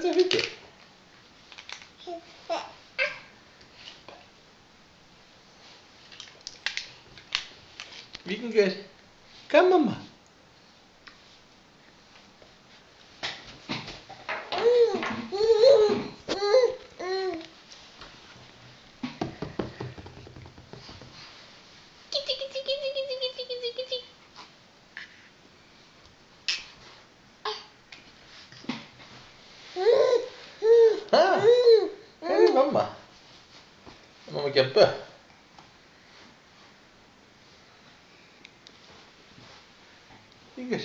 Wer ist der Hütte? Wiegen geht. Komm, Mama. நம்ம கெப்ப Inget.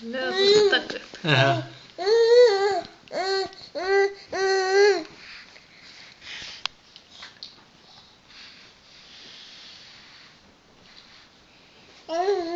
那不是大哥。嗯。嗯嗯嗯嗯。嗯。